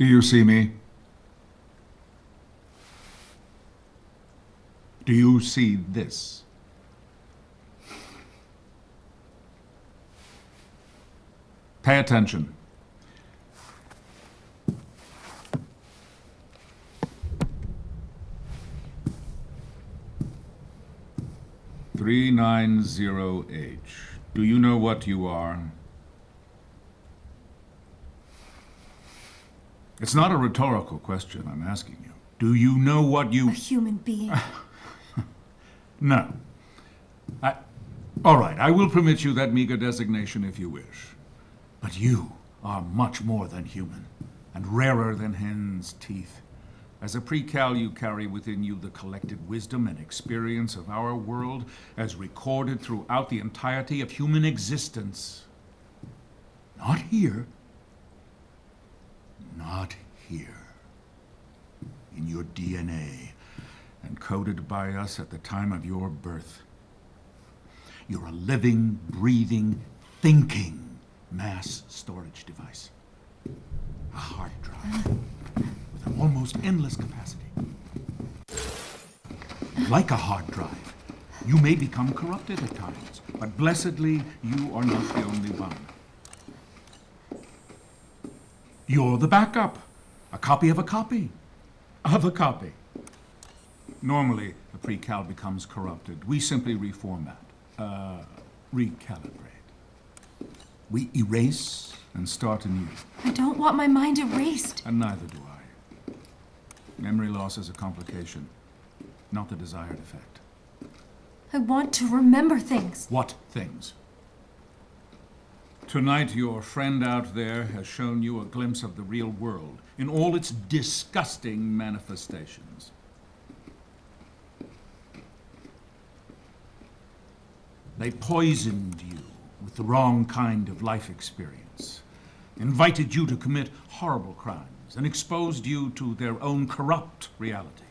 Do you see me? Do you see this? Pay attention. Three nine zero H. Do you know what you are? It's not a rhetorical question I'm asking you. Do you know what you. A human being. No. I. All right, I will permit you that meager designation if you wish. But you are much more than human, and rarer than hen's teeth. As a pre-cal, you carry within you the collected wisdom and experience of our world as recorded throughout the entirety of human existence. Not here. Not here. In your DNA, encoded by us at the time of your birth. You're a living, breathing, thinking mass storage device. A hard drive with an almost endless capacity. Like a hard drive, you may become corrupted at times, but blessedly, you are not the only one. You're the backup, a copy of a copy of a copy. Normally, a pre-cal becomes corrupted. We simply reformat, uh, recalibrate. We erase and start anew. I don't want my mind erased. And neither do I. Memory loss is a complication, not the desired effect. I want to remember things. What things? Tonight, your friend out there has shown you a glimpse of the real world in all its disgusting manifestations. They poisoned you with the wrong kind of life experience, invited you to commit horrible crimes, and exposed you to their own corrupt reality.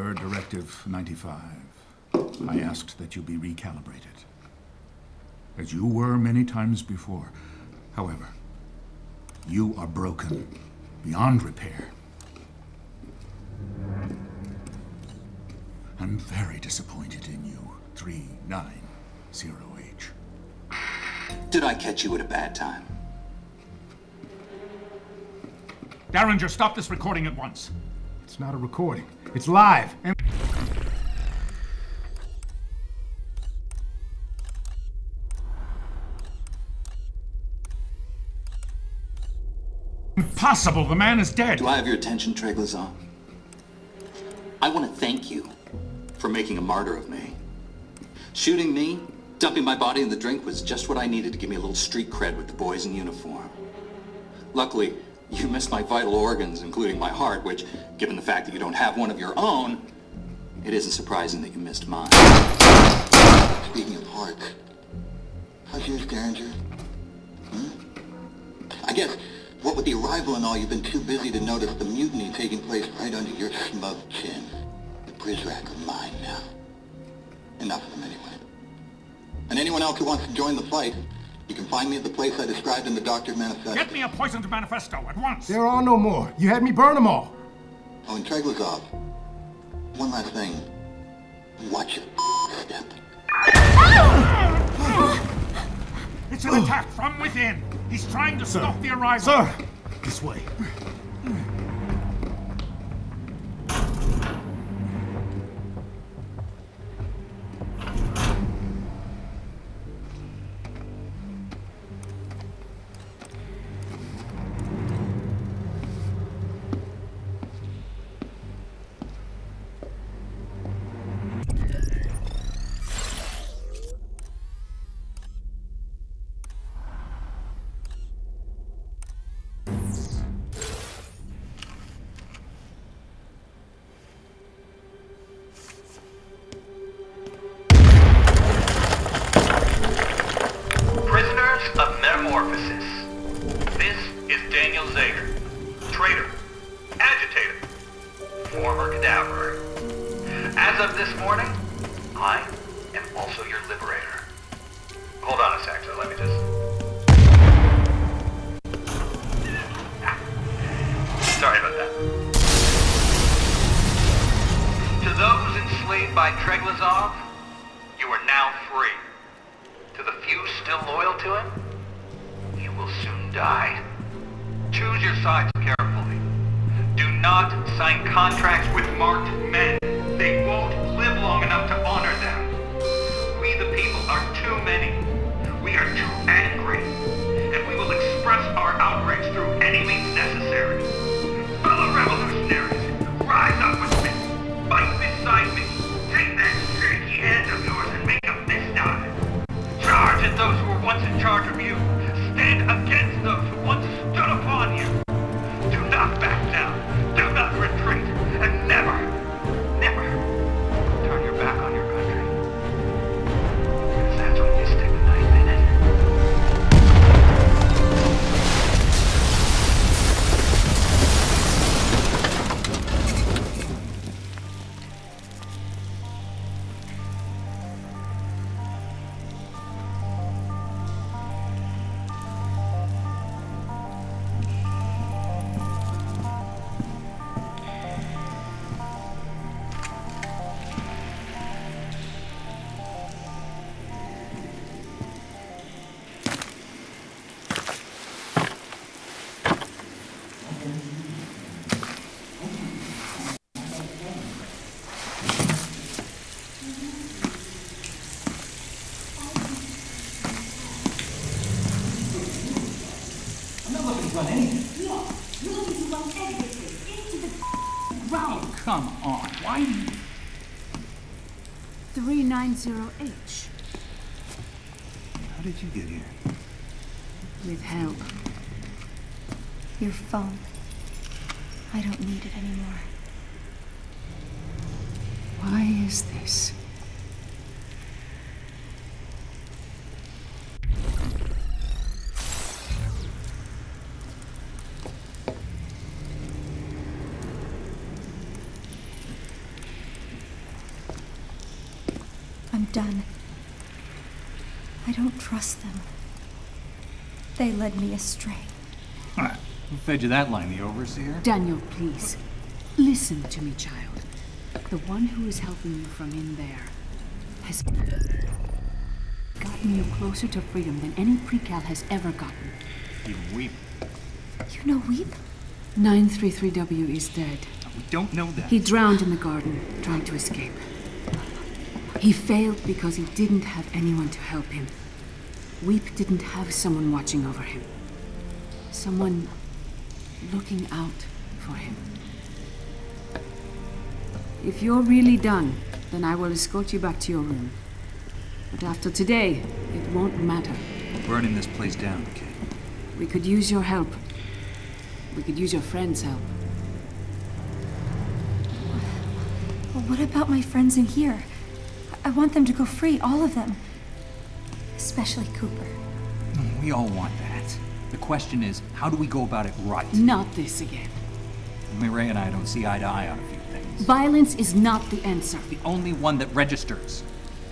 Per Directive 95, I asked that you be recalibrated. As you were many times before. However, you are broken beyond repair. I'm very disappointed in you, 390H. Did I catch you at a bad time? Darringer, stop this recording at once. It's not a recording. It's live. And Impossible! The man is dead! Do I have your attention, Treglazov? I want to thank you for making a martyr of me. Shooting me, dumping my body in the drink was just what I needed to give me a little street cred with the boys in uniform. Luckily, you missed my vital organs, including my heart, which, given the fact that you don't have one of your own, it isn't surprising that you missed mine. Speaking of hearts, how's yours, Derringer? Hmm? I guess, what with the arrival and all, you've been too busy to notice the mutiny taking place right under your smug chin. The Prizrak are mine now. Enough of them anyway. And anyone else who wants to join the fight, you can find me at the place I described in the Doctor Manifesto. Get me a poisoned manifesto at once! there are no more. You had me burn them all. Oh, and Treglazov. One last thing. Watch your step. It's an attack from within! He's trying to stop the arrival! Sir, this way. traitor, agitator, former cadaver. As of this morning, I am also your liberator. Hold on a sec, so let me just... Sorry about that. To those enslaved by Treglazov, you are now free. To the few still loyal to him, you will soon die. Choose your side, Carol. Not sign contracts with marked men. They won't live long enough to honor them. We the people are too many. We are too angry. And we will express our outrage through any means necessary. Fellow revolutionaries, rise up with me. Fight beside me. Take that shaky hand of yours and make a fist out of it. Charge at those who were once in charge of you. 390H. How did you get here? With help. Your phone. I don't need it anymore. Why is this? I'm done. I don't trust them. They led me astray. Who fed you that line, the overseer? Daniel, please. Listen to me, child. The one who is helping you from in there has gotten you closer to freedom than any precal has ever gotten. Even weep. You know Weep? 933W is dead. We don't know that. He drowned in the garden, trying to escape. He failed because he didn't have anyone to help him. Weep didn't have someone watching over him. Someone looking out for him. If you're really done, then I will escort you back to your room. But after today, it won't matter. We're burning this place down, kid. We could use your help. We could use your friends' help. Well, what about my friends in here? I want them to go free, all of them. Especially Cooper. Hmm, we all want that. The question is, how do we go about it right? Not this again. Mireille and I don't see eye to eye on a few things. Violence is not the answer. The only one that registers.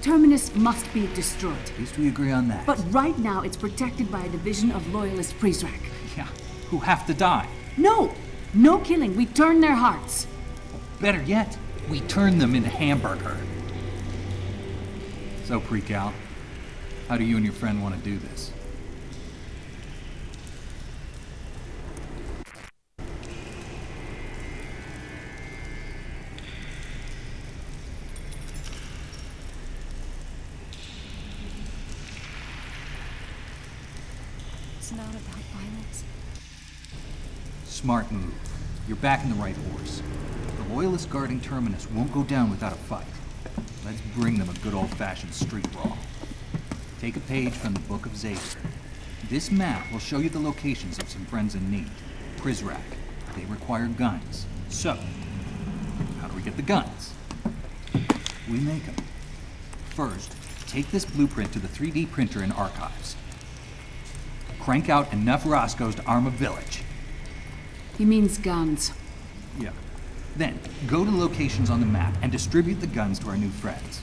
Terminus must be destroyed. At least we agree on that. But right now, it's protected by a division of loyalist Prizrak. Yeah, who have to die. No! No killing. We turn their hearts. Better yet, we turn them into hamburger. So, Precal, how do you and your friend want to do this? It's not about violence. Smart move. You're backing the right horse. The Loyalists guarding Terminus won't go down without a fight. Let's bring them a good old-fashioned street brawl. Take a page from the Book of Xavier. This map will show you the locations of some friends in need. Prizrak. They require guns. So, how do we get the guns? We make them. First, take this blueprint to the 3D printer in archives. Crank out enough Roscoes to arm a village. He means guns. Yeah. Then, go to locations on the map and distribute the guns to our new friends.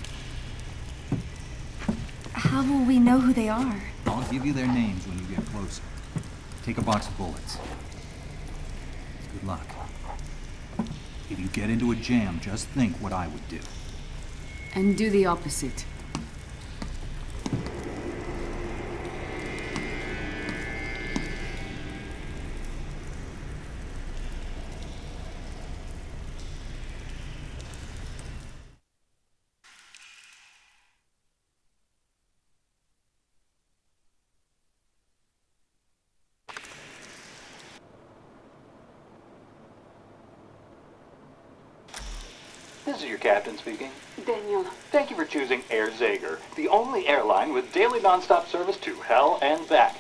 How will we know who they are? I'll give you their names when you get closer. Take a box of bullets. Good luck. If you get into a jam, just think what I would do. And do the opposite. Captain speaking. Daniel, Thank you for choosing Air Zager, the only airline with daily nonstop service to hell and back.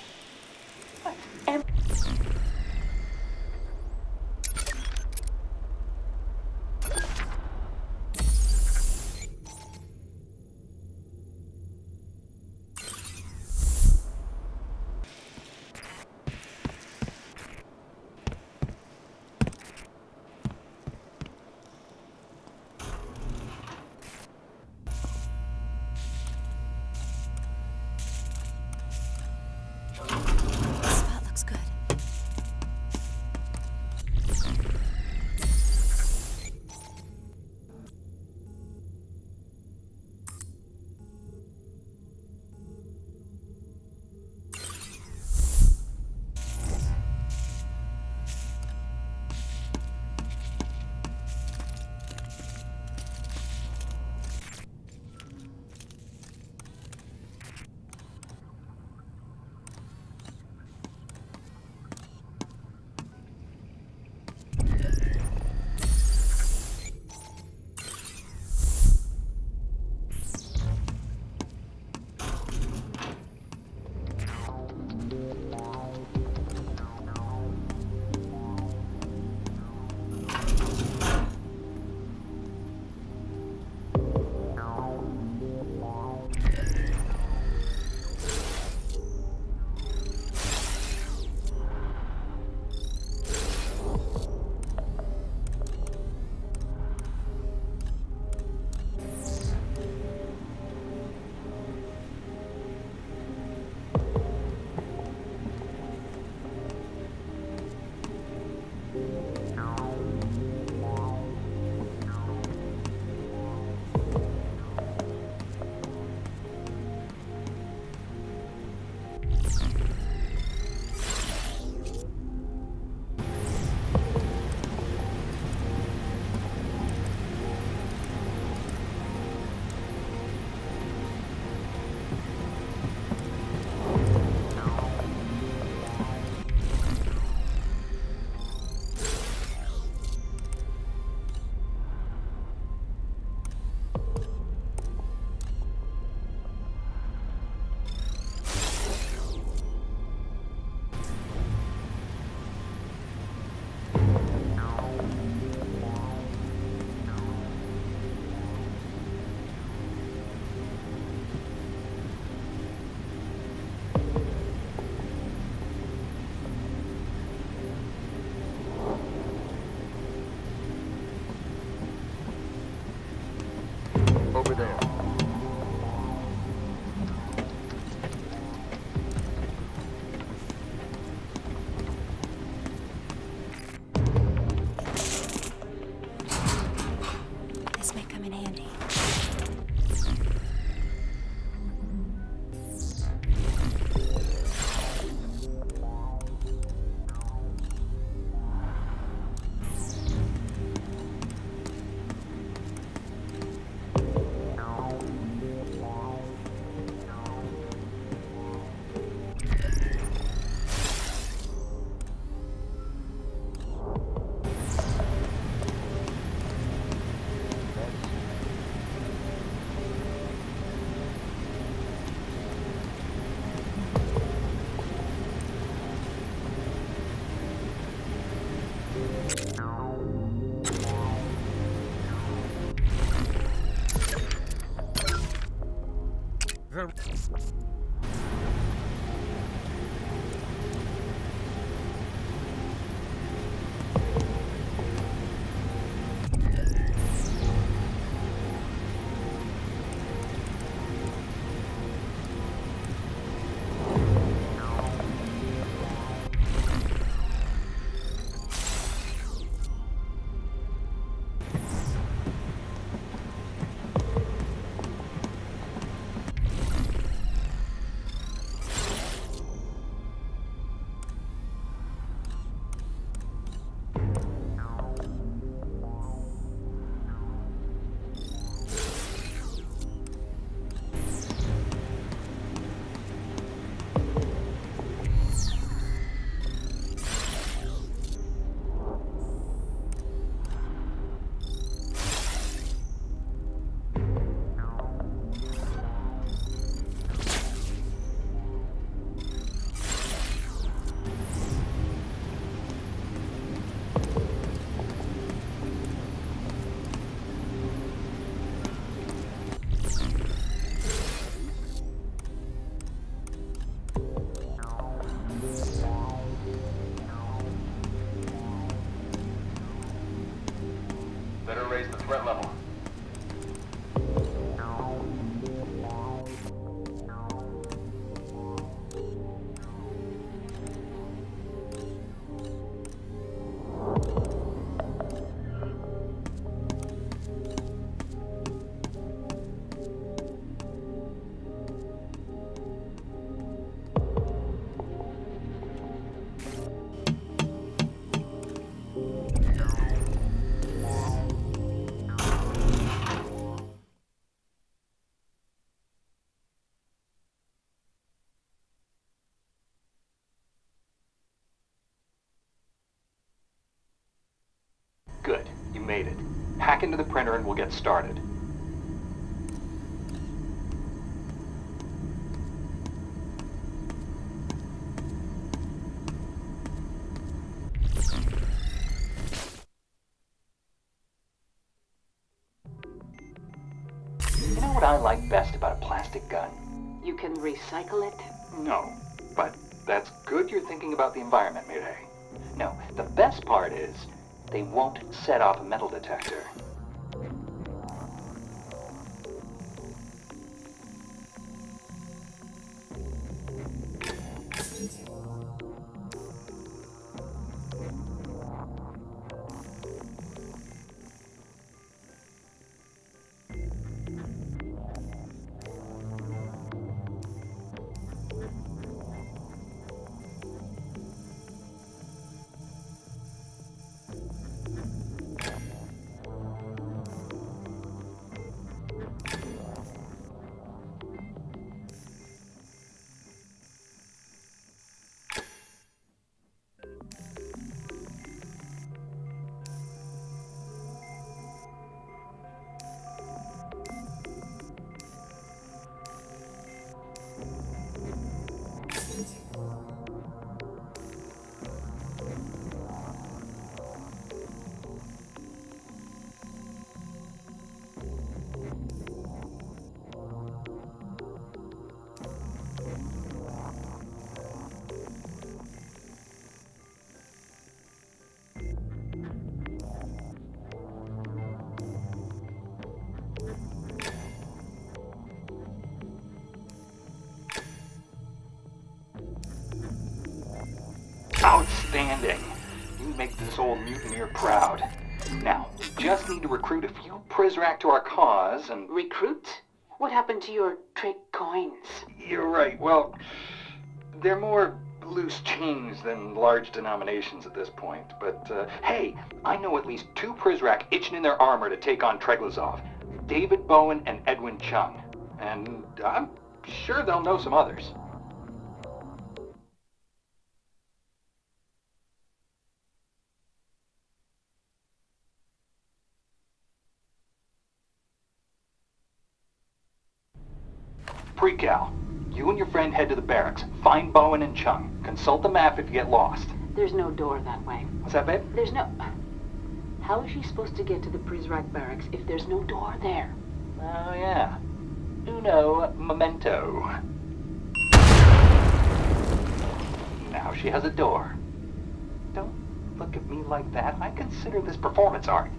Back into the printer and we'll get started. You know what I like best about a plastic gun? You can recycle it? No, but that's good you're thinking about the environment, Mireille. No, the best part is they won't set off a metal detector. Outstanding. You make this old mutineer proud. Now, we just need to recruit a few Prizrak to our cause and... Recruit? What happened to your trick coins? You're right. Well, they're more loose change than large denominations at this point. But, uh, hey, I know at least two Prizrak itching in their armor to take on Treglazov. David Bowen and Edwin Chung. And I'm sure they'll know some others. Precal, you and your friend head to the barracks. Find Bowen and Chung. Consult the map if you get lost. There's no door that way. What's that, babe? There's no... How is she supposed to get to the Prizrak barracks if there's no door there? Oh, yeah. Uno memento. Now she has a door. Don't look at me like that. I consider this performance art.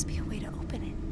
Must be a way to open it.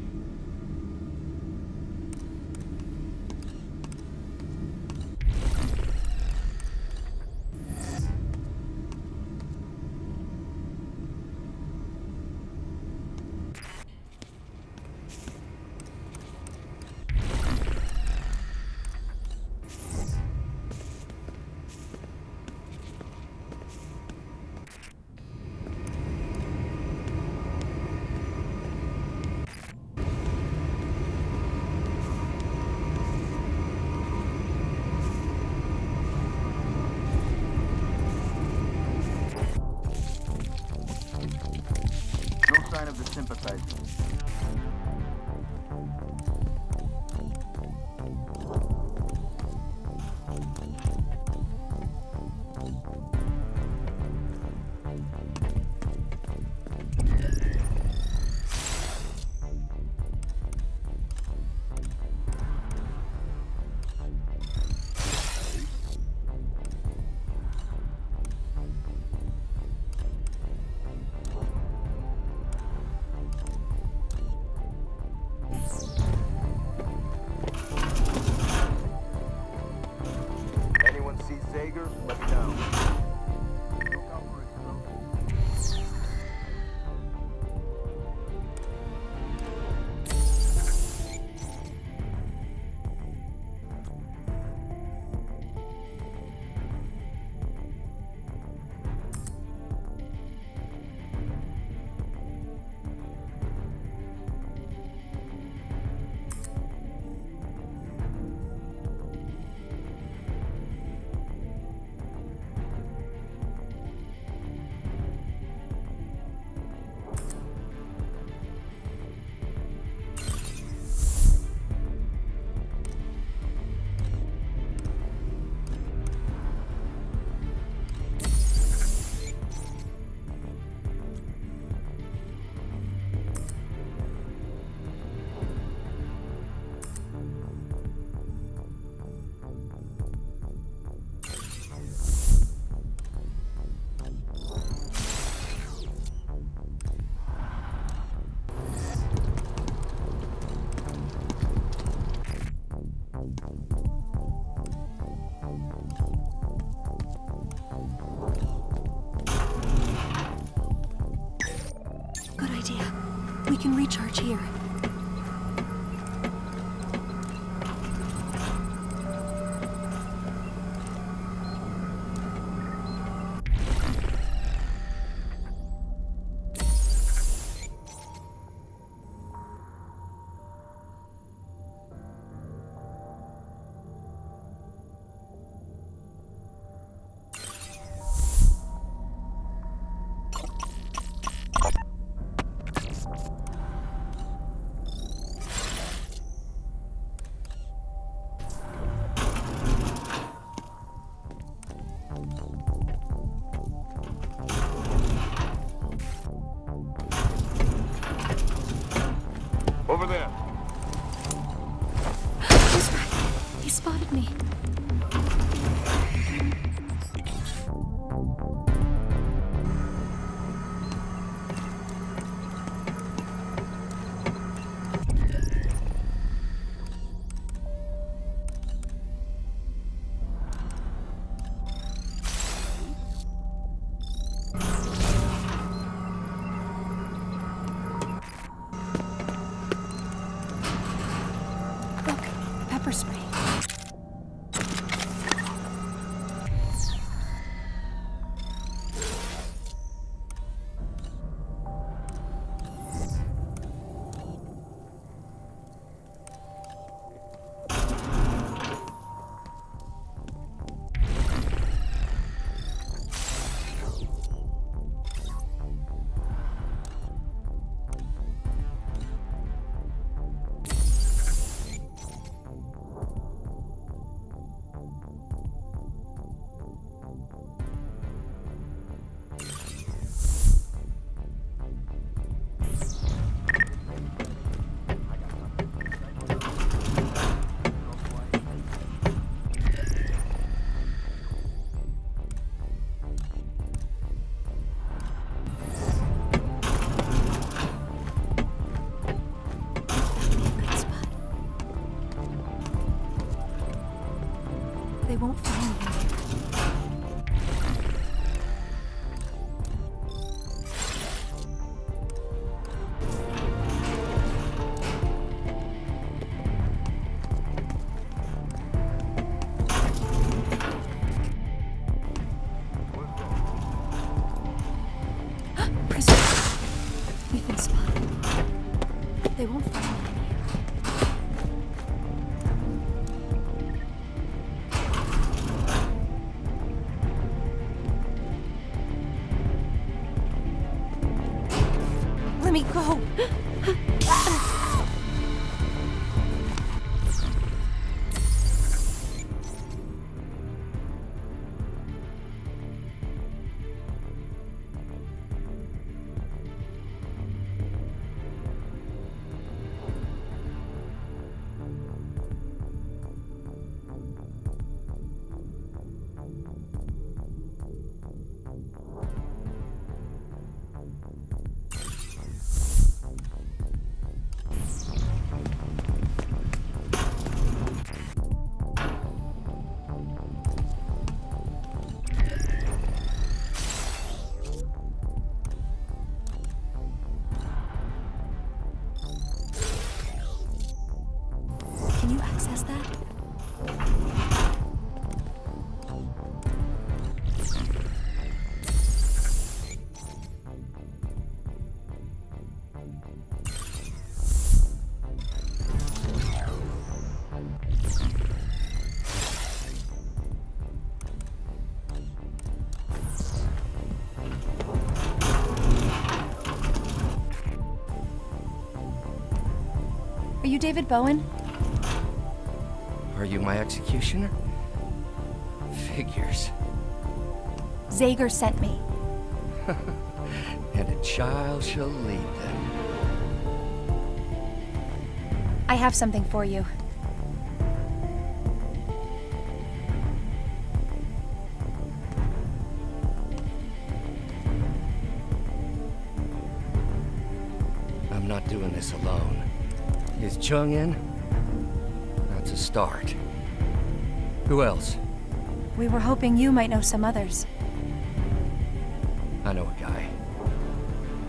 can recharge here. David Bowen? Are you my executioner? Figures. Zager sent me. and a child shall lead them. I have something for you. Is Chung in? That's a start. Who else? We were hoping you might know some others. I know a guy.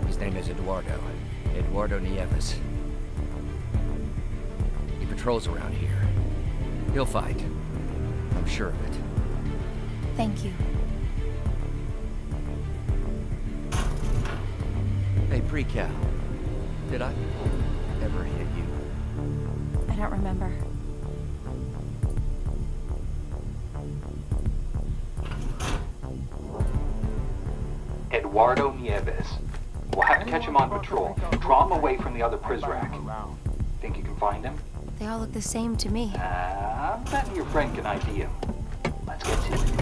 His name is Eduardo. Eduardo Nieves. He patrols around here. He'll fight. I'm sure of it. Thank you. Hey, Precal. Did I ever hit you? I don't remember. Eduardo Nieves. We'll have to catch him on patrol. Draw him away from the other Prizrak. Think you can find him? They all look the same to me. Uh, I'm betting your friend can ID him. Let's get to it.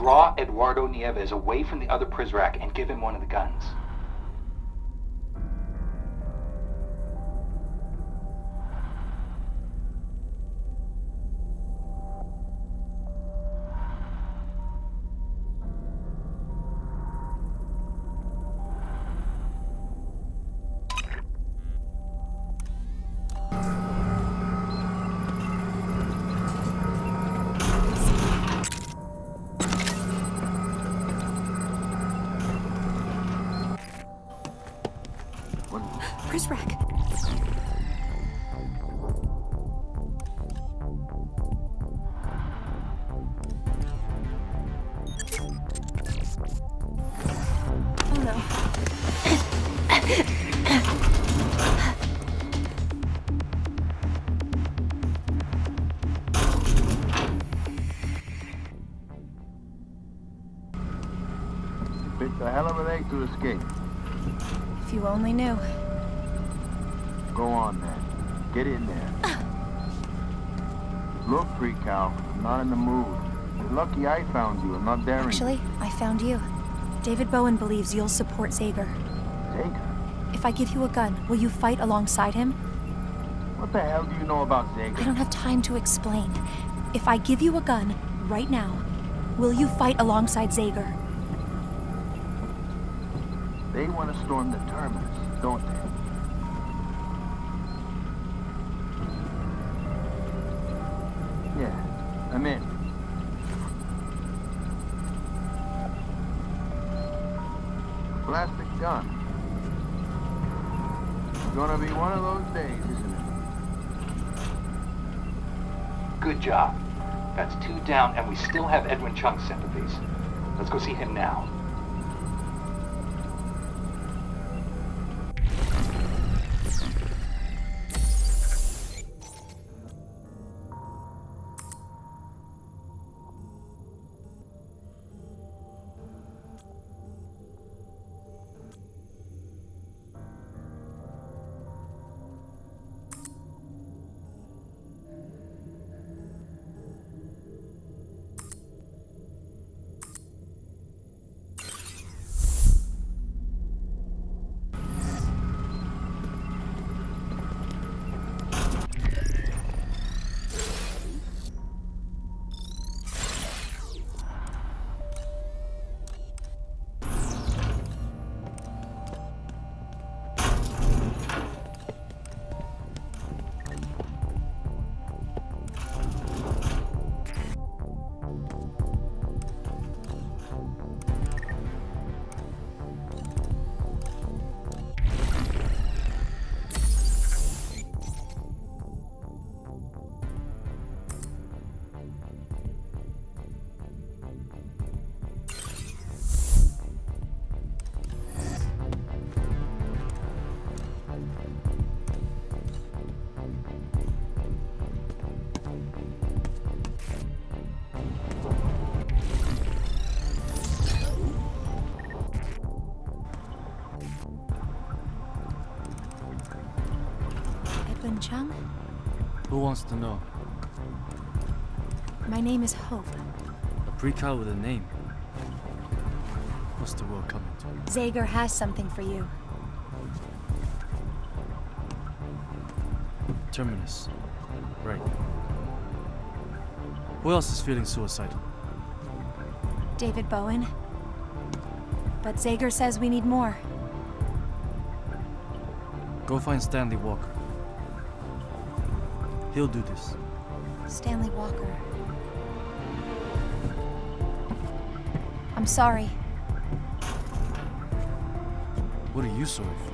Draw Eduardo Nieves away from the other Prizrak and give him one of the guns. And not daring. Actually, I found you. David Bowen believes you'll support Zager. Zager? If I give you a gun, will you fight alongside him? What the hell do you know about Zager? I don't have time to explain. If I give you a gun right now, will you fight alongside Zager? They want to storm the terminus, don't they? Good job. That's two down, and we still have Edwin Chung's sympathies. Let's go see him now. Wants to know? My name is Hope. A precal with a name. What's the world coming to? Zager has something for you. Terminus. Right. Who else is feeling suicidal? David Bowen. But Zager says we need more. Go find Stanley Walker. He'll do this. Stanley Walker. I'm sorry. What are you sorry for?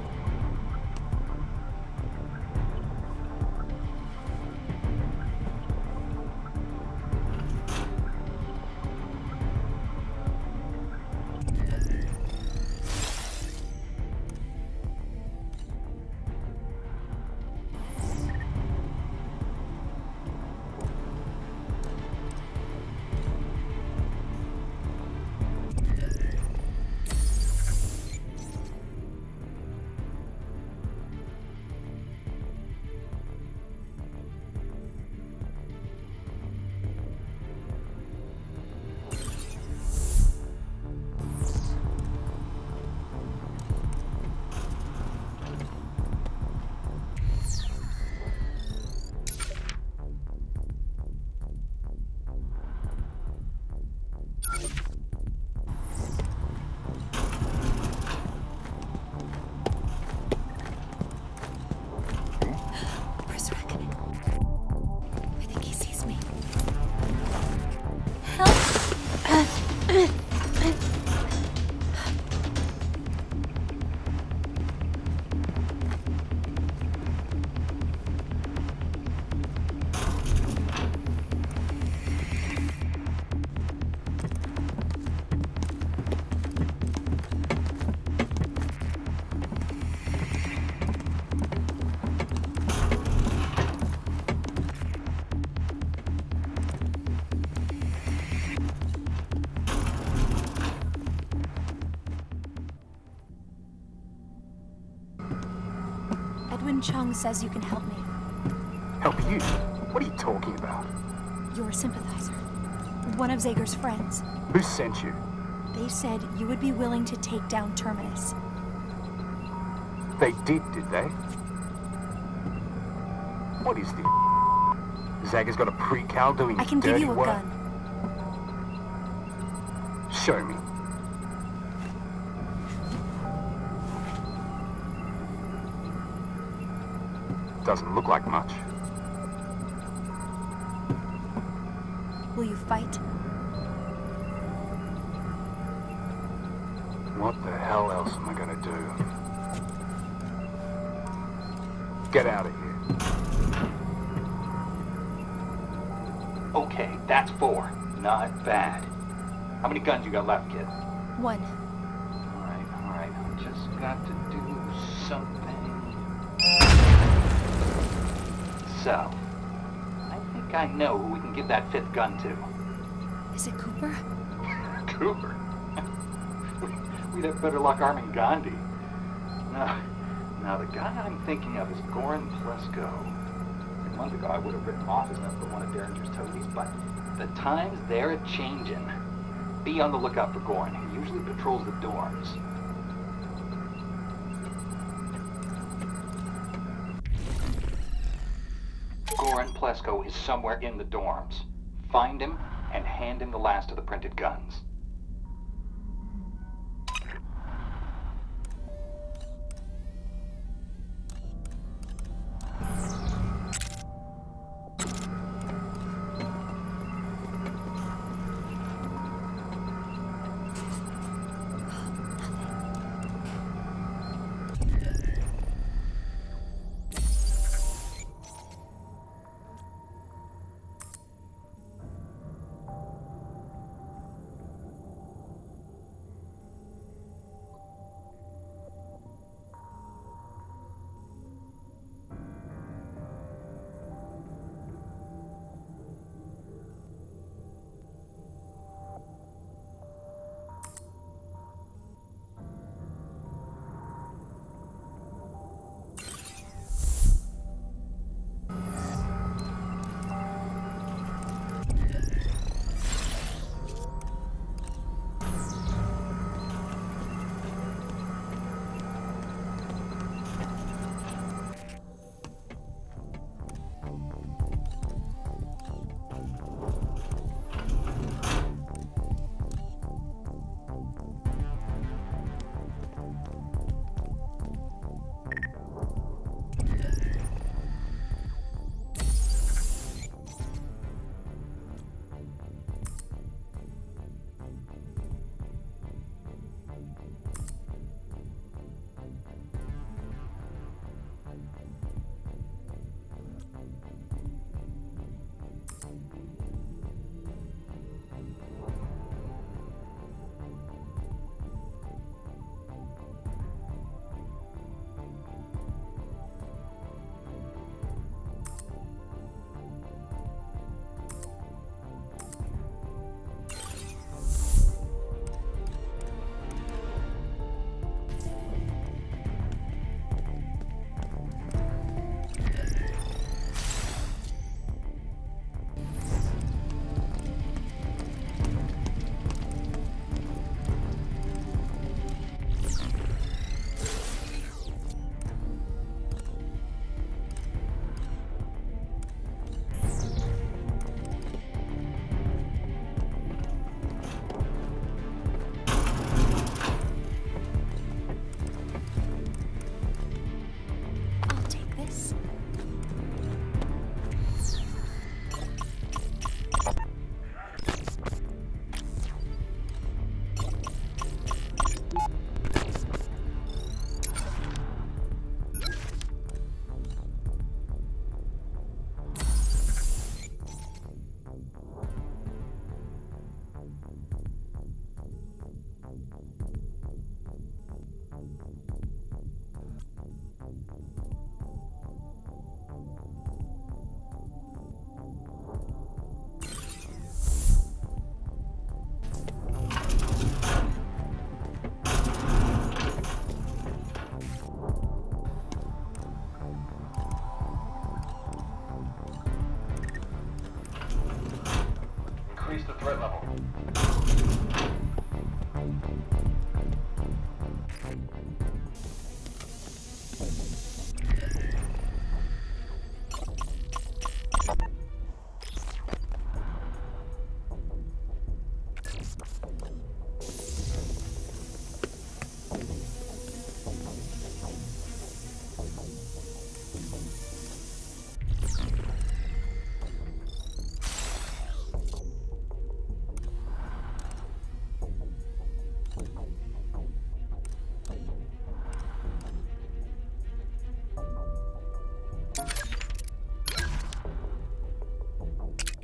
Chung says you can help me. Help you? What are you talking about? You're a sympathizer. One of Zager's friends. Who sent you? They said you would be willing to take down Terminus. They did, did they? What is this? Zager's got a pre-cal doing I can dirty give you a work? gun. Show me. Doesn't look like much. Will you fight? What the hell else am I gonna do? Get out of here. Okay, that's four. Not bad. How many guns you got left, kid? One. Alright, alright. I just got to do something. So, I think I know who we can give that fifth gun to. Is it Cooper? Cooper? We'd have better luck arming Gandhi. No, now the guy I'm thinking of is Goran Plesko. A month ago I would have written him off as another one of Derringer's toadies, but the times they're a changin'. Be on the lookout for Goran. He usually patrols the dorms. Plesko is somewhere in the dorms. Find him and hand him the last of the printed guns.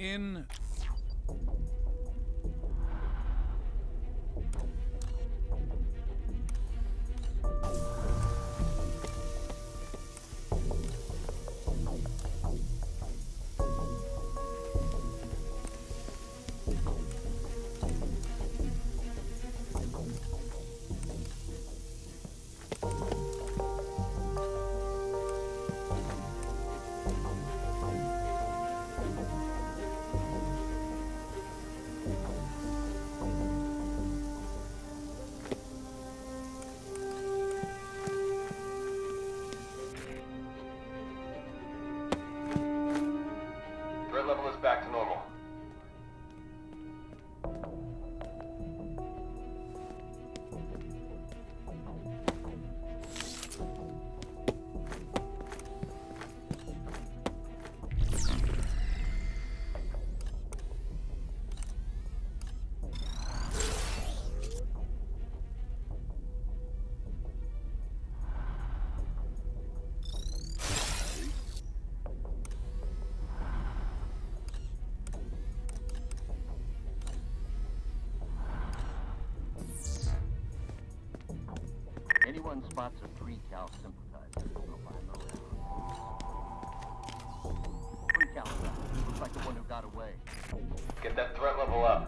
In spots a free Cal sympathizer, they'll find the rest. Free Cal. Looks like the one who got away. Get that threat level up.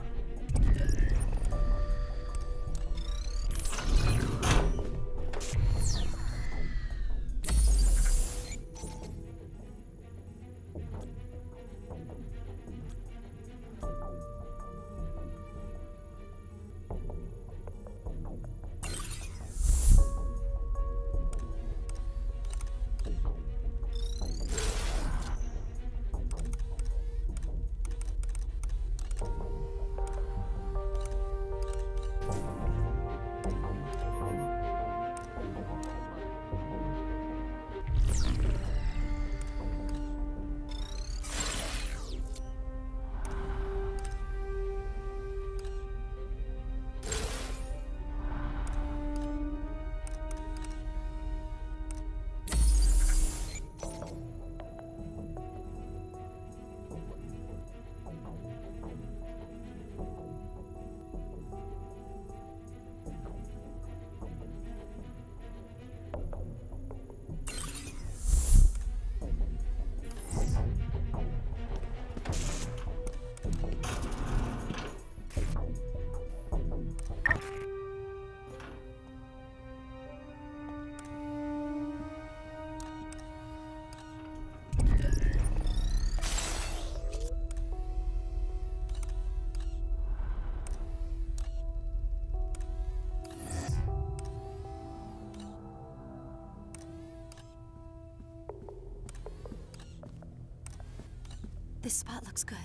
This spot looks good.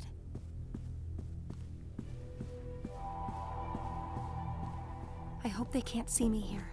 I hope they can't see me here.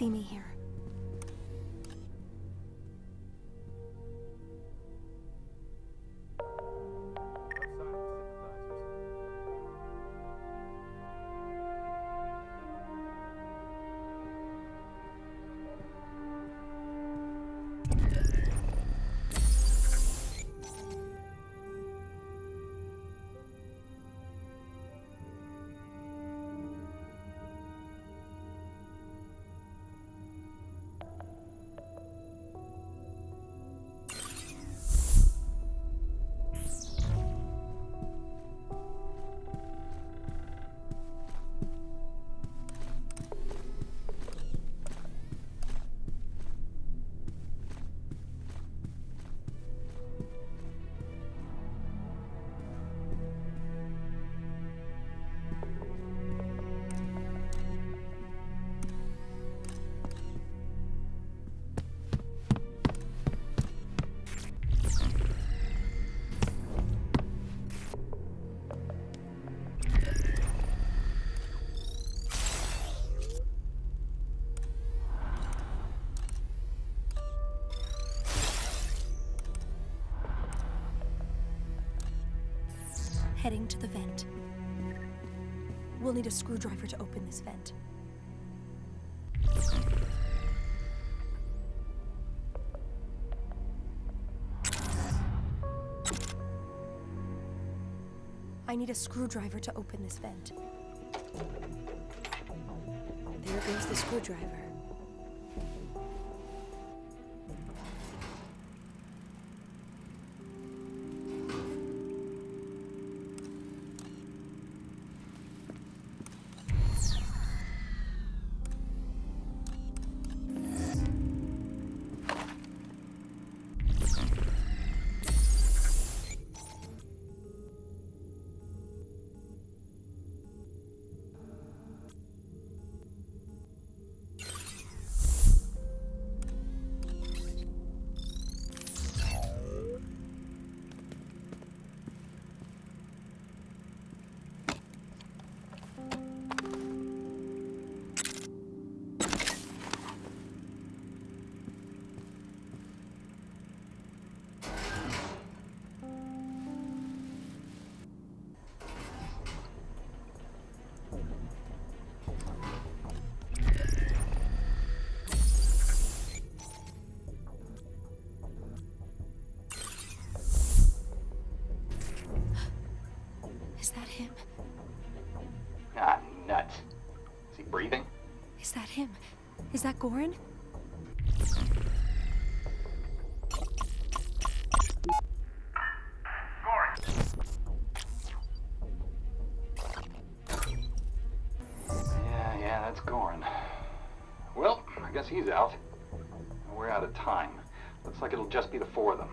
See me here. Heading to the vent. We'll need a screwdriver to open this vent. I need a screwdriver to open this vent. There goes the screwdriver. Is that Goran? Yeah, yeah, that's Goran. Well, I guess he's out. We're out of time. Looks like it'll just be the four of them.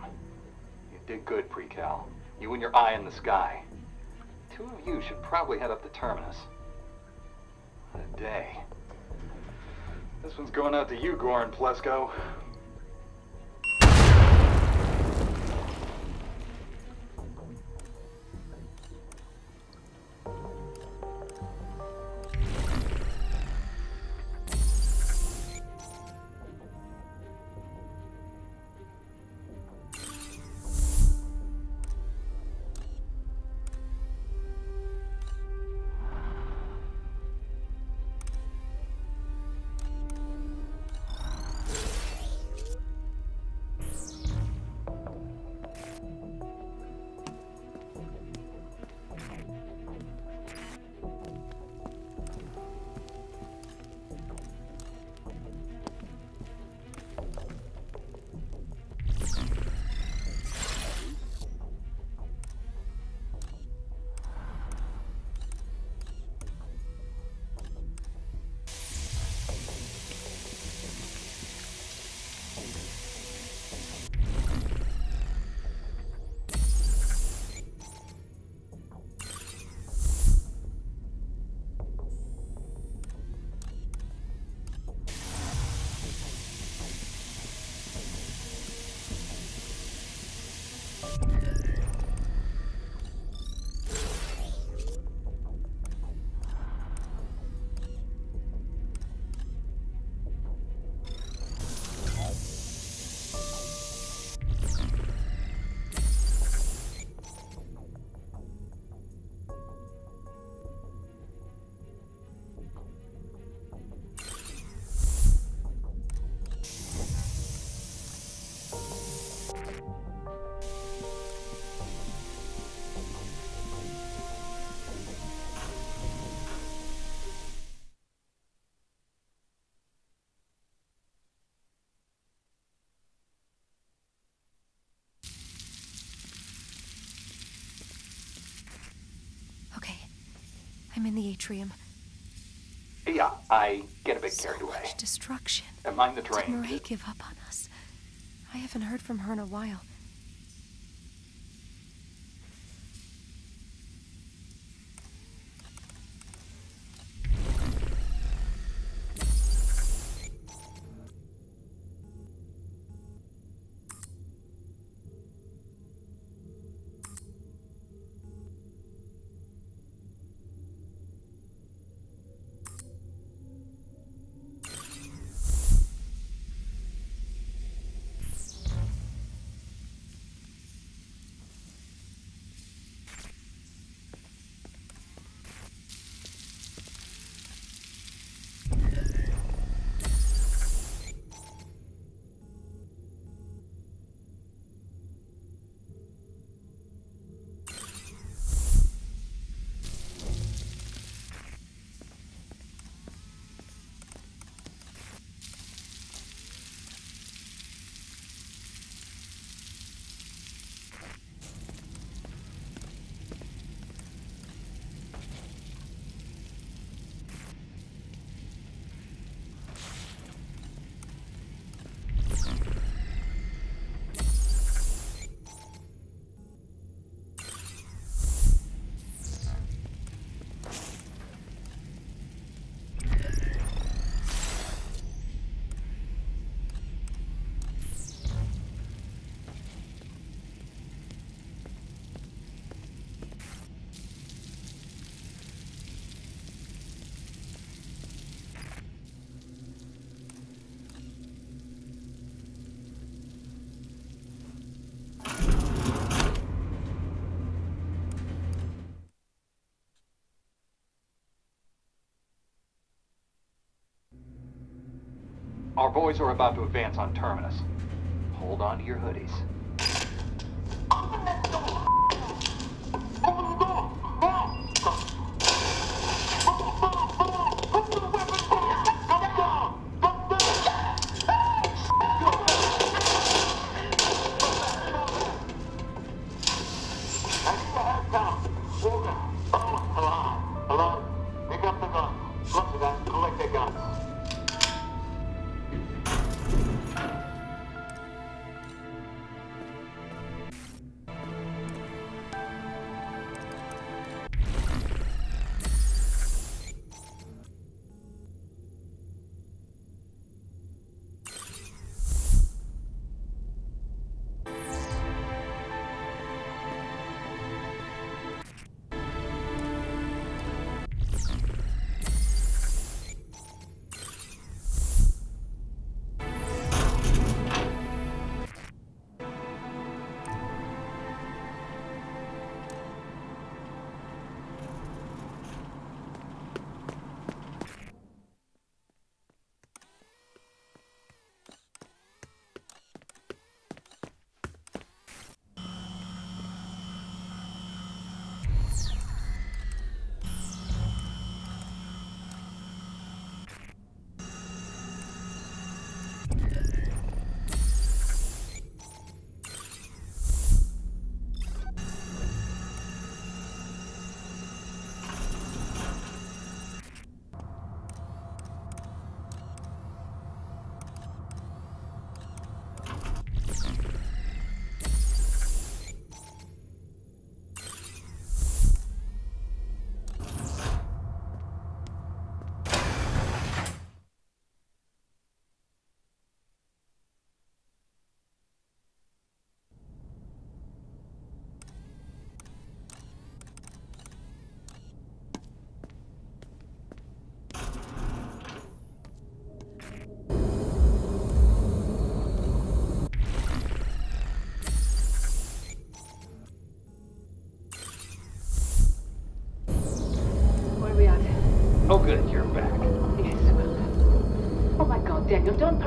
You did good, Precal. You and your eye in the sky. Two of you should probably head up to Terminus. Going out to you, Goran Plesko. I'm in the atrium. Yeah, I get a bit carried away. Much destruction. And mind the Did train. Marae give up on us? I haven't heard from her in a while. Our boys are about to advance on Terminus. Hold on to your hoodies.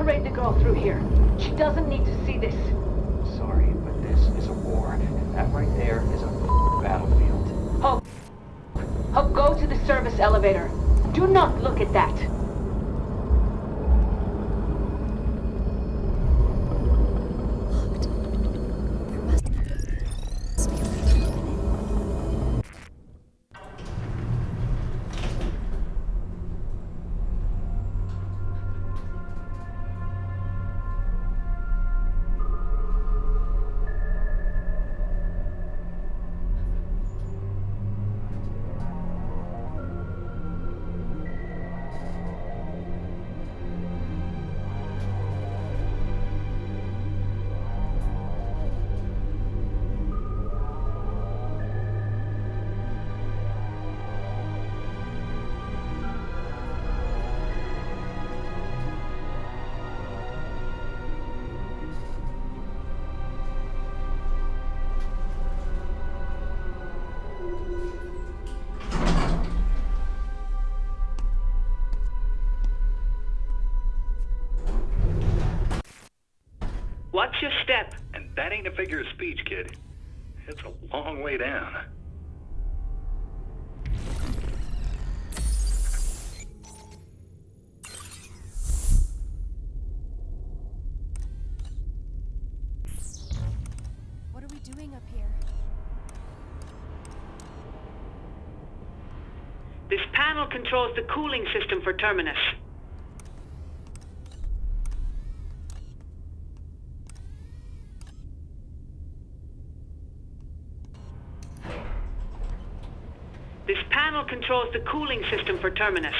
Parade the girl through here. She doesn't need to see this. Sorry, but this is a war. And that right there is a battlefield. Hope. Hope, go to the service elevator. Do not look at that. Ain't a figure of speech, kid. It's a long way down. What are we doing up here? This panel controls the cooling system for Terminus. This panel controls the cooling system for Terminus.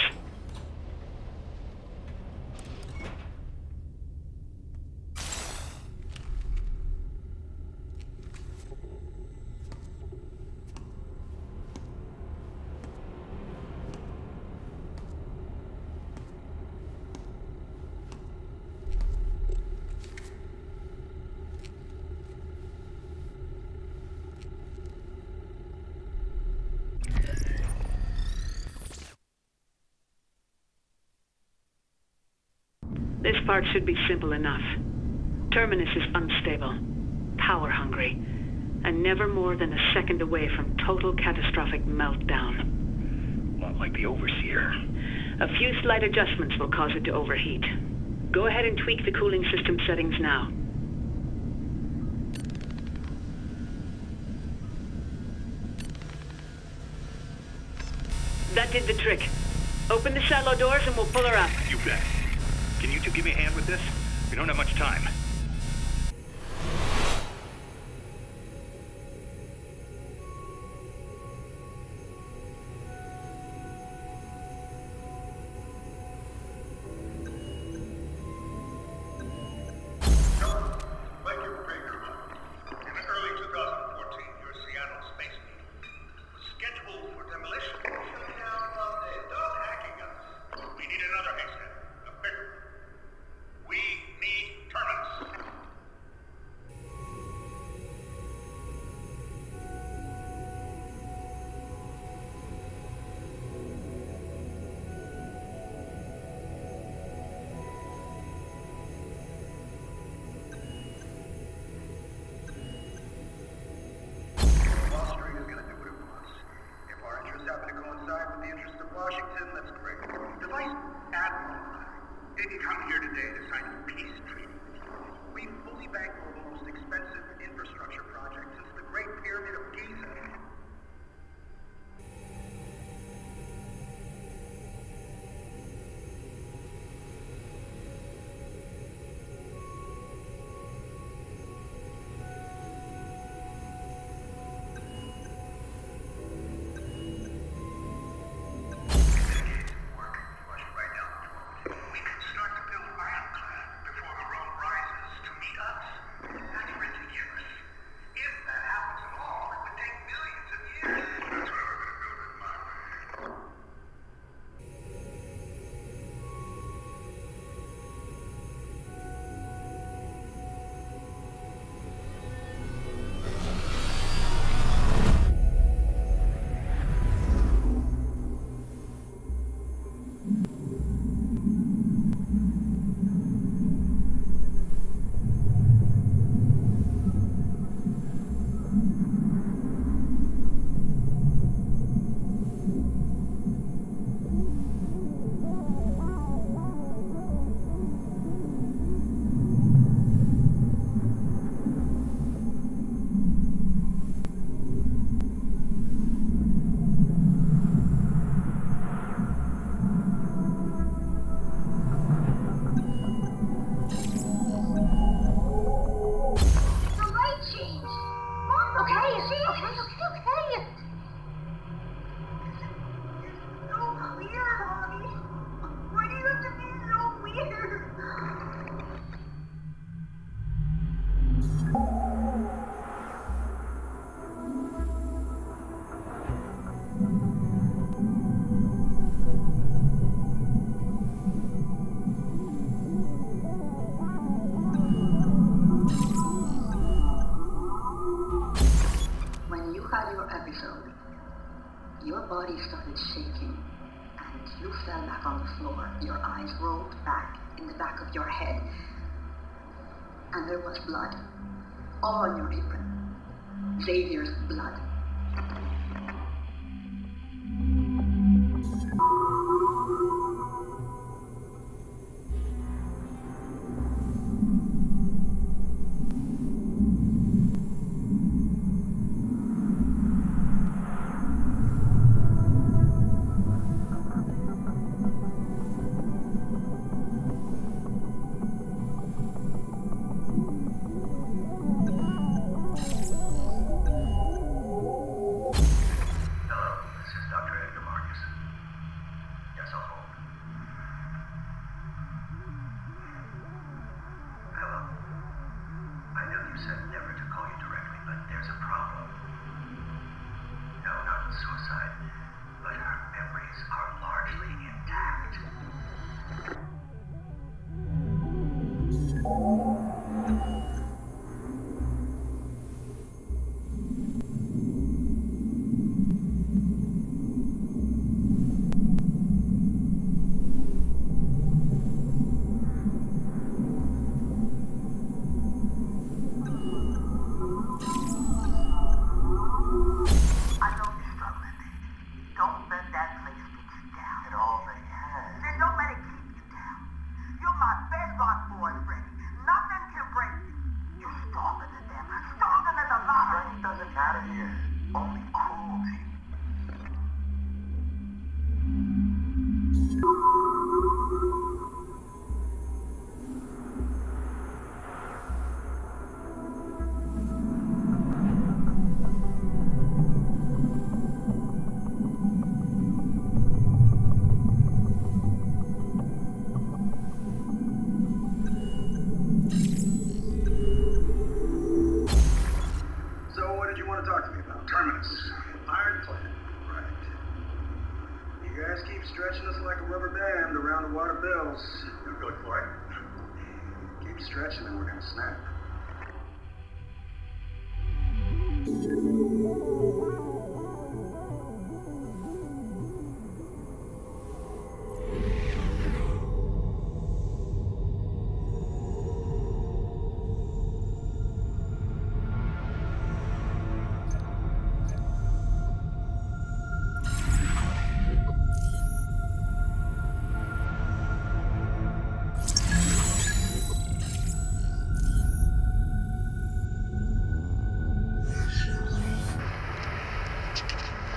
Part should be simple enough. Terminus is unstable, power hungry, and never more than a second away from total catastrophic meltdown. A lot like the Overseer. A few slight adjustments will cause it to overheat. Go ahead and tweak the cooling system settings now. That did the trick. Open the silo doors and we'll pull her up. You bet. Can you two give me a hand with this? We don't have much time. Come here today to sign a peace treaty. We've fully bankroll the most expensive infrastructure project since the Great Pyramid of Giza. The floor. Your eyes rolled back in the back of your head. And there was blood all on your apron. Xavier's blood.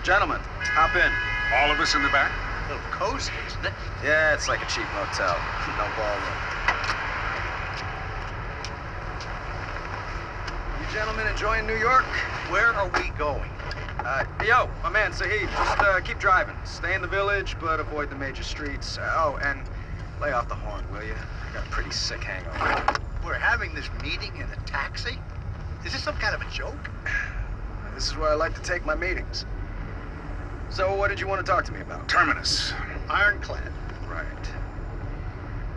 Gentlemen, hop in. All of us in the back? A little cozy, isn't it? Yeah, it's like a cheap motel. No ballroom. You gentlemen enjoying New York? Where are we going? Uh, yo, my man Sahib, just uh, keep driving. Stay in the village, but avoid the major streets. Uh, oh, and lay off the horn, will you? I got a pretty sick hangover. We're having this meeting in a taxi? Is this some kind of a joke? This is where I like to take my meetings. So, what did you want to talk to me about? Terminus. Ironclad. Right.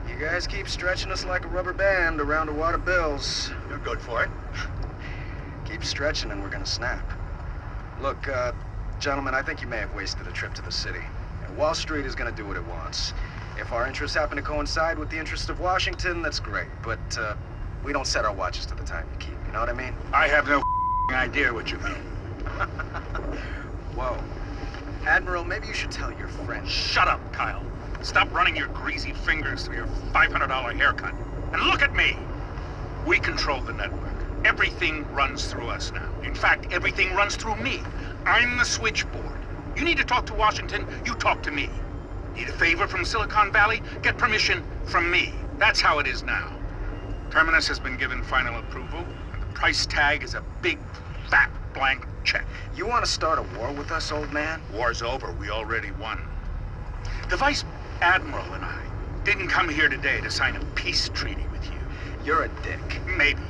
You guys keep stretching us like a rubber band around a wad of bills. You're good for it. Keep stretching and we're gonna snap. Look, uh, gentlemen, I think you may have wasted a trip to the city. And Wall Street is gonna do what it wants. If our interests happen to coincide with the interests of Washington, that's great. But, uh, we don't set our watches to the time you keep, you know what I mean? I have no idea what you mean. Whoa. Admiral, maybe you should tell your friend. Shut up, Kyle. Stop running your greasy fingers through your $500 haircut. And look at me. We control the network. Everything runs through us now. In fact, everything runs through me. I'm the switchboard. You need to talk to Washington, you talk to me. Need a favor from Silicon Valley? Get permission from me. That's how it is now. Terminus has been given final approval, and the price tag is a big, fat, blank check. You want to start a war with us, old man? War's over. We already won. The Vice Admiral and I didn't come here today to sign a peace treaty with you. You're a dick. Maybe.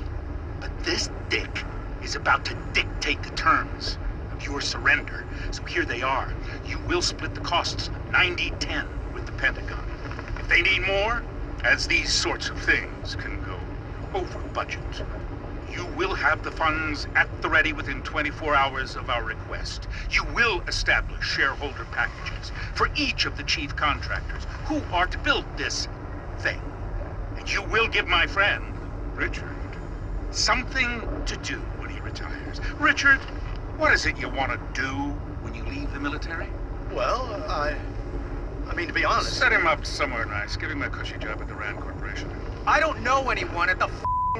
But this dick is about to dictate the terms of your surrender. So here they are. You will split the costs 90-10 with the Pentagon. If they need more, as these sorts of things can go over budget, you will have the funds at the ready within 24 hours of our request. You will establish shareholder packages for each of the chief contractors who are to build this thing. And you will give my friend, Richard, something to do when he retires. Richard, what is it you want to do when you leave the military? Well, I... I mean, to be honest... Set him up somewhere nice. Give him a cushy job at the Rand Corporation. I don't know anyone at the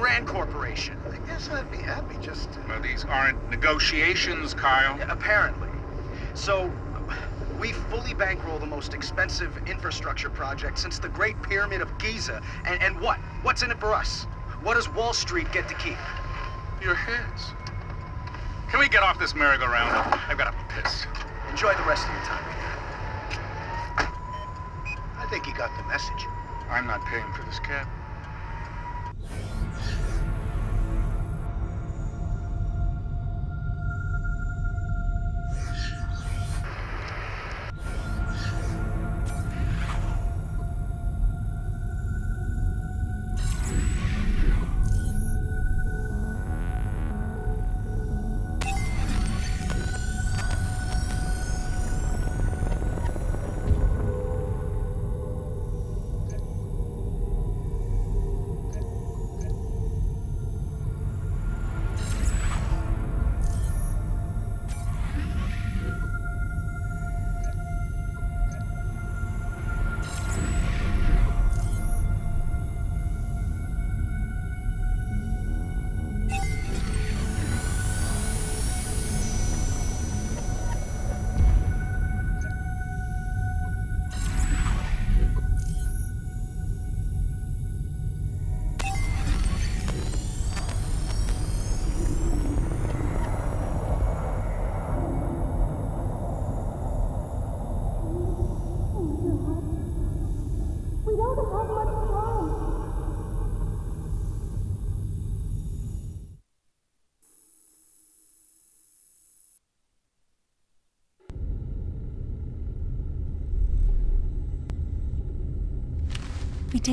Rand Corporation. I guess I'd be happy just to... Well, these aren't negotiations, Kyle. Yeah, apparently. So, we fully bankroll the most expensive infrastructure project since the Great Pyramid of Giza. And, and what? What's in it for us? What does Wall Street get to keep? Your heads. Can we get off this merry-go-round? I've got to piss. Enjoy the rest of your time here. I think you got the message. I'm not paying for this cab.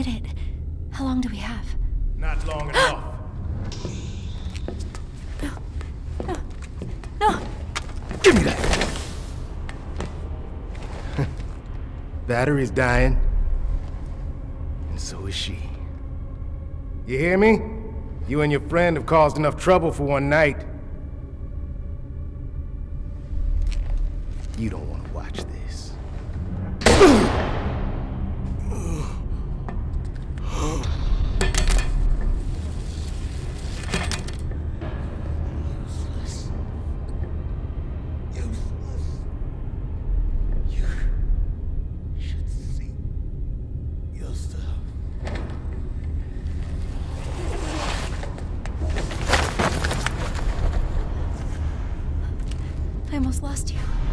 Did it. How long do we have? Not long enough. No! No. No. Give me that! Battery's dying. And so is she. You hear me? You and your friend have caused enough trouble for one night. Almost lost you. You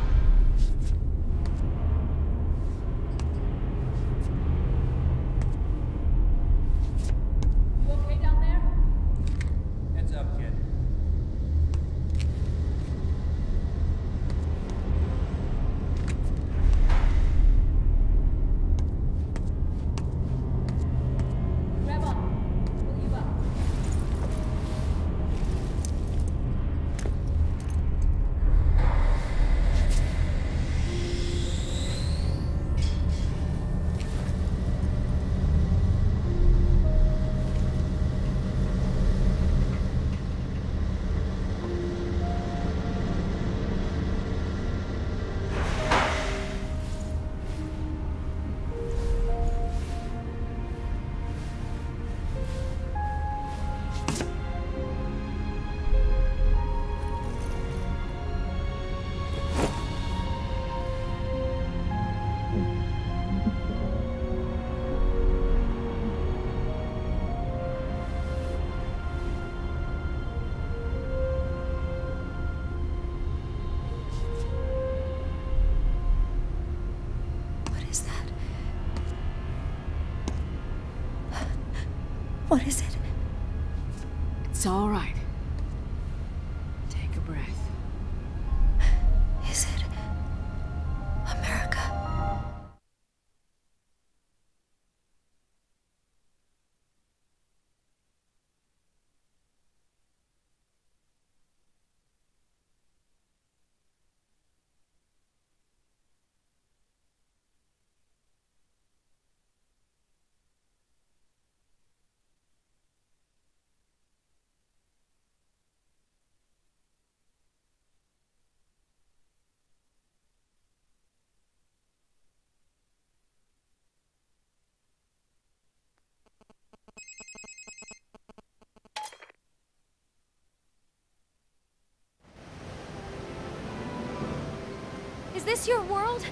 Is this your world?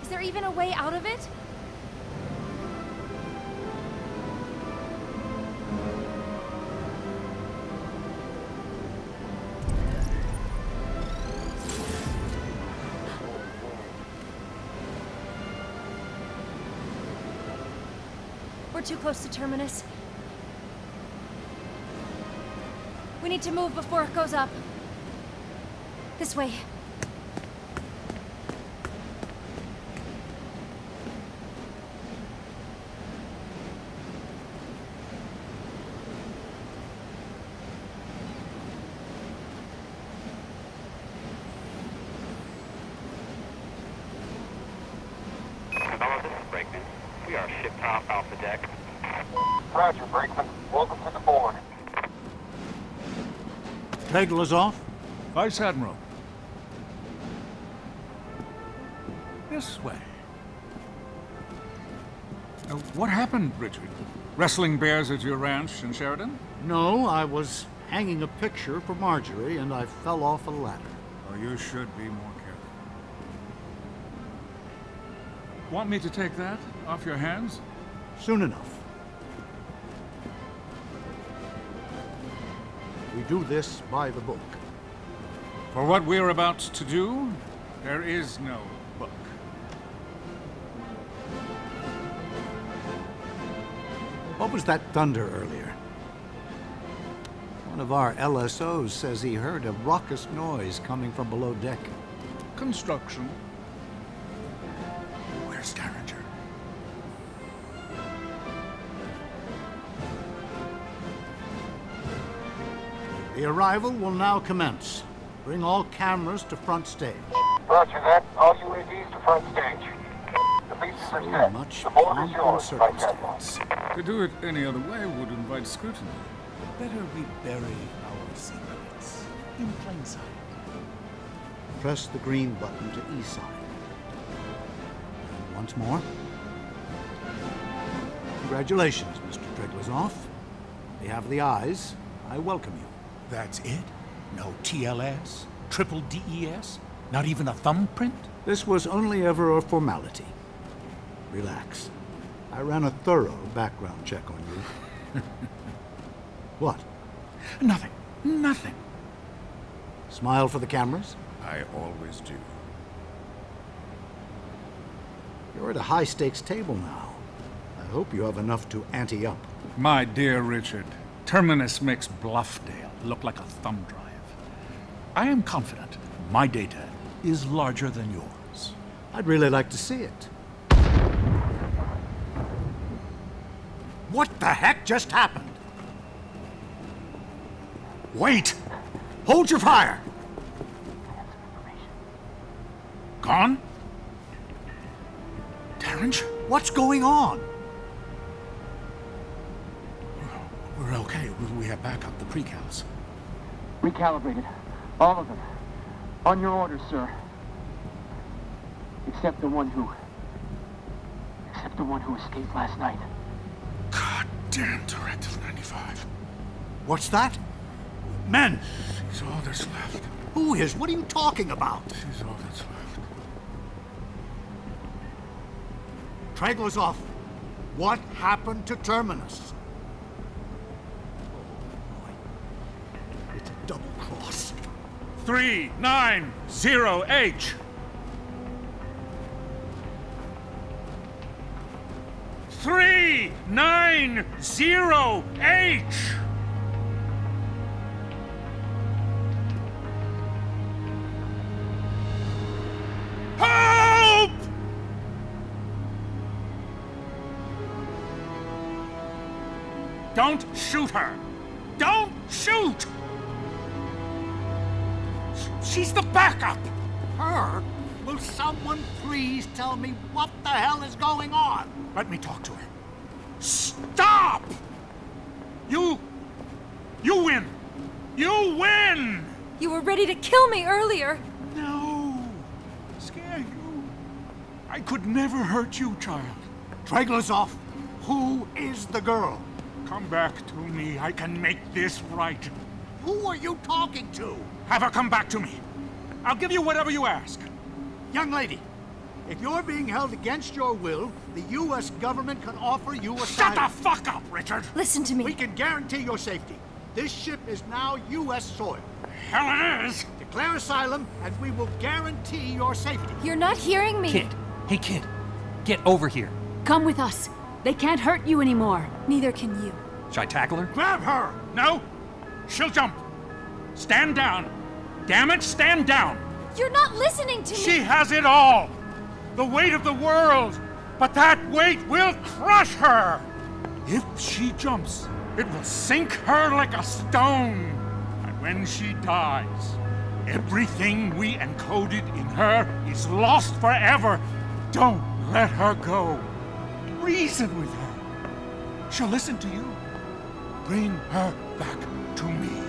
Is there even a way out of it? We're too close to Terminus. We need to move before it goes up. This way. Hello, this is Brakeman. We are ship top Alpha Deck. Roger, Brakeman. Welcome to the board. Treglazov? Vice Admiral. This way. Uh, what happened, Richard? Wrestling bears at your ranch in Sheridan? No, I was hanging a picture for Marjorie and I fell off a ladder. Oh, you should be more careful. Want me to take that off your hands? Soon enough. Do this by the book. For what we're about to do, there is no book. What was that thunder earlier? One of our LSOs says he heard a raucous noise coming from below deck. Construction. The arrival will now commence. Bring all cameras to front stage. Roger that. All UAVs to front stage. The pieces are So set. much the board pomp is and yours, Vice To do it any other way would invite scrutiny. Better we bury our secrets in plain sight. Press the green button to E side. And once more. Congratulations, Mr. Treglazov. On behalf of the eyes, I welcome you. That's it? No TLS? Triple DES? Not even a thumbprint? This was only ever a formality. Relax. I ran a thorough background check on you. what? Nothing. Nothing. Smile for the cameras? I always do. You're at a high stakes table now. I hope you have enough to ante up. My dear Richard, Terminus makes Bluffdale look like a thumb drive. I am confident my data is larger than yours. I'd really like to see it. What the heck just happened? Wait! Hold your fire! Gone? Terrence? What's going on? We're okay. We- have backup, the precals. Recalibrated. All of them. On your orders, sir. Except the one who... Except the one who escaped last night. God damn Directive 95. What's that? Men! She's all that's left. Who is? What are you talking about? She's all that's left. Treglazov, what happened to Terminus? 390H. Three nine zero H. Help! Don't shoot her! Don't shoot! She's the backup! Her? Will someone please tell me what the hell is going on? Let me talk to her. Stop! You. You win! You win! You were ready to kill me earlier. No! Scare you. I could never hurt you, child. Treglazov, who is the girl? Come back to me. I can make this right. Who are you talking to? Have her come back to me. I'll give you whatever you ask. Young lady, if you're being held against your will, the U.S. government can offer you asylum. Shut the fuck up, Richard! Listen to me. We can guarantee your safety. This ship is now U.S. soil. Hell it is! Declare asylum, and we will guarantee your safety. You're not hearing me. Kid. Hey, kid. Get over here. Come with us. They can't hurt you anymore. Neither can you. Should I tackle her? Grab her! No! She'll jump. Stand down. Damn it, stand down! You're not listening to me. She has it all! The weight of the world! But that weight will crush her! If she jumps, it will sink her like a stone. And when she dies, everything we encoded in her is lost forever. Don't let her go. Reason with her. She'll listen to you. Bring her back to me.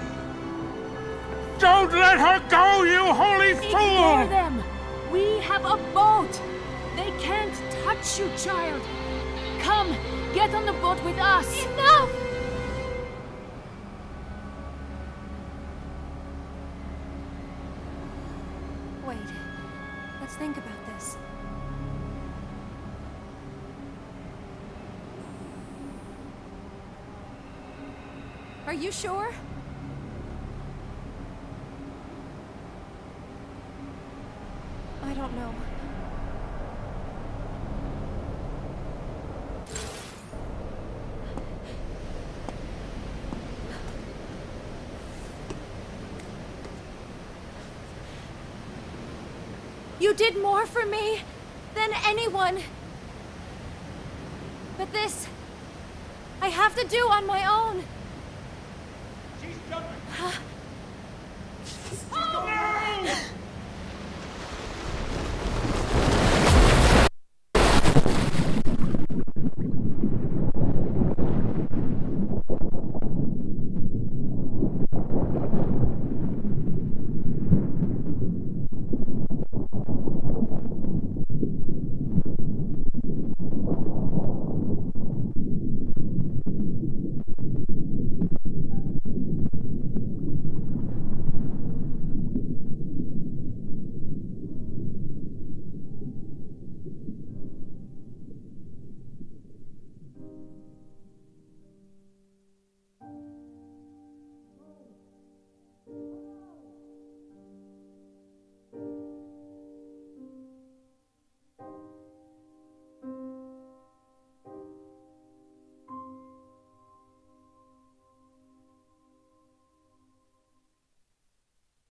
Don't let her go, you holy Ignore fool! them. We have a boat. They can't touch you, child. Come, get on the boat with us. Enough! Sure? I don't know. You did more for me than anyone. But this, I have to do on my own. She's jumping.